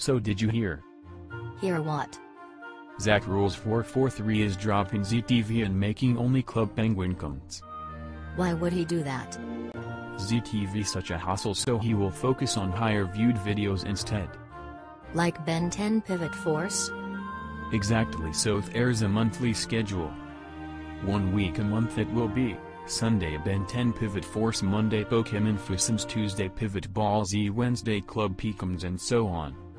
So did you hear? Hear what? Zach Rules 443 is dropping ZTV and making only Club Penguin counts. Why would he do that? ZTV such a hassle so he will focus on higher viewed videos instead. Like Ben 10 Pivot Force? Exactly so airs a monthly schedule. One week a month it will be, Sunday Ben 10 Pivot Force Monday Pokemon Fusims Tuesday Pivot Ball Z Wednesday Club Peakums and so on.